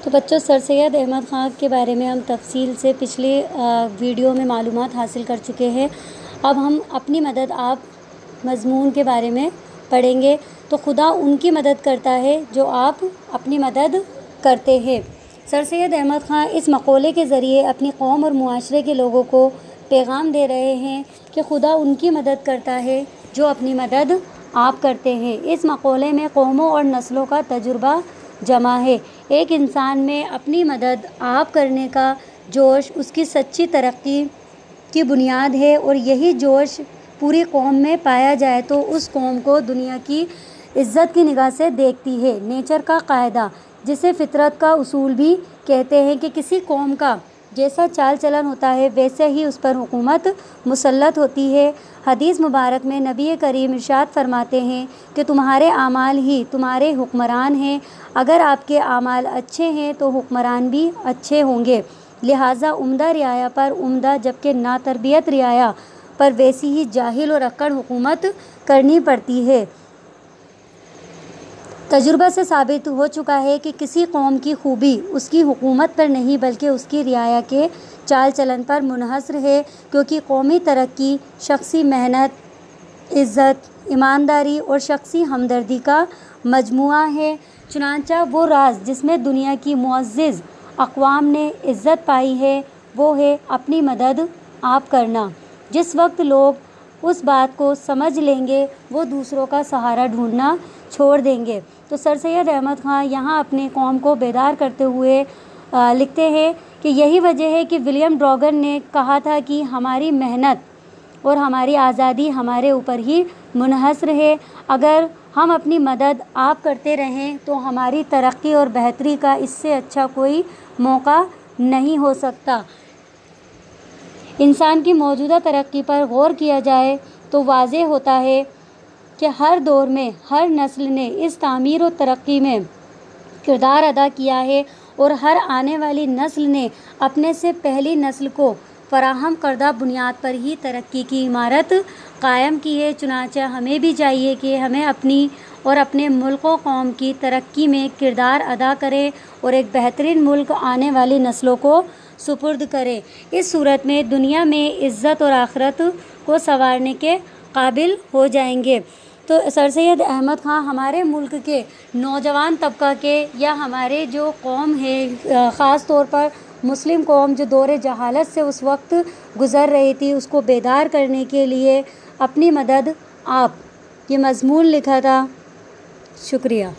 तो बच्चों, सर सैद अहमद ख़ान के बारे में हम तफसील से पिछले वीडियो में मालूम हासिल कर चुके हैं। अब हम अपनी मदद आप मज़मून के बारे में पढ़ेंगे। तो खुदा उनकी मदद करता है जो आप अपनी मदद करते हैं। सर सैद अहमद ख़ान इस मक़ोले के ज़रिए अपनी कौम और माशरे के लोगों को पैगाम दे रहे हैं कि खुदा उनकी मदद करता है जो अपनी मदद आप करते हैं। इस मक़ोले में कौमों और नस्लों का तजुर्बा जमा है। एक इंसान में अपनी मदद आप करने का जोश उसकी सच्ची तरक्की की बुनियाद है और यही जोश पूरी कौम में पाया जाए तो उस कौम को दुनिया की इज़्ज़त की निगाह से देखती है। नेचर का कायदा, जिसे फ़ितरत का उसूल भी कहते हैं कि किसी कौम का जैसा चाल चलन होता है, वैसे ही उस पर हुकूमत मुसलत होती है। हदीस मुबारक में नबी करीम इरशाद फरमाते हैं कि तुम्हारे आमाल ही तुम्हारे हुक्मरान हैं। अगर आपके आमाल अच्छे हैं तो हुक्मरान भी अच्छे होंगे। लिहाजा उम्दा रियाया पर उम्दा, जबकि नातरबियत रियाया पर वैसी ही जाहिल और अक्कड़ हुकूमत करनी पड़ती है। तजुर्बा से साबित हो चुका है कि किसी कौम की खूबी उसकी हुकूमत पर नहीं, बल्कि उसकी रियाया के चाल चलन पर मुनहसर है, क्योंकि कौमी तरक्की, शख्सी मेहनत, इज़्ज़त, ईमानदारी और शख्सी हमदर्दी का मजमू है। चुनाचा वो राज जिसमें दुनिया की मुआज़ अकवाम ने इज़्ज़त पाई है, वो है अपनी मदद आप करना। जिस वक्त लोग उस बात को समझ लेंगे, वो दूसरों का सहारा ढूंढना छोड़ देंगे। तो सर सैद अहमद ख़ान यहाँ अपने कौम को बेदार करते हुए लिखते हैं कि यही वजह है कि विलियम ड्रॉगन ने कहा था कि हमारी मेहनत और हमारी आज़ादी हमारे ऊपर ही मुनहसर है। अगर हम अपनी मदद आप करते रहें तो हमारी तरक्की और बेहतरी का इससे अच्छा कोई मौका नहीं हो सकता। इंसान की मौजूदा तरक्की पर गौर किया जाए तो वाज होता है कि हर दौर में, हर नस्ल ने इस तामीर और तरक्की में किरदार अदा किया है और हर आने वाली नस्ल ने अपने से पहली नस्ल को फराहम करदा बुनियाद पर ही तरक्की की इमारत कायम की है। चुनाचा हमें भी चाहिए कि हमें अपनी और अपने मुल्क कौम की तरक्की में किरदार अदा करें और एक बेहतरीन मुल्क आने वाली नस्लों को सुपुर्द करें। इस सूरत में दुनिया में इज़्ज़त और आखरत को संवारने के काबिल हो जाएँगे। तो सर सैद अहमद ख़ान हमारे मुल्क के नौजवान तबका के या हमारे जो कौम है ख़ास तौर पर मुस्लिम कौम जो दौर जहालत से उस वक्त गुज़र रही थी, उसको बेदार करने के लिए अपनी मदद आप, ये मजमून लिखा था। शुक्रिया।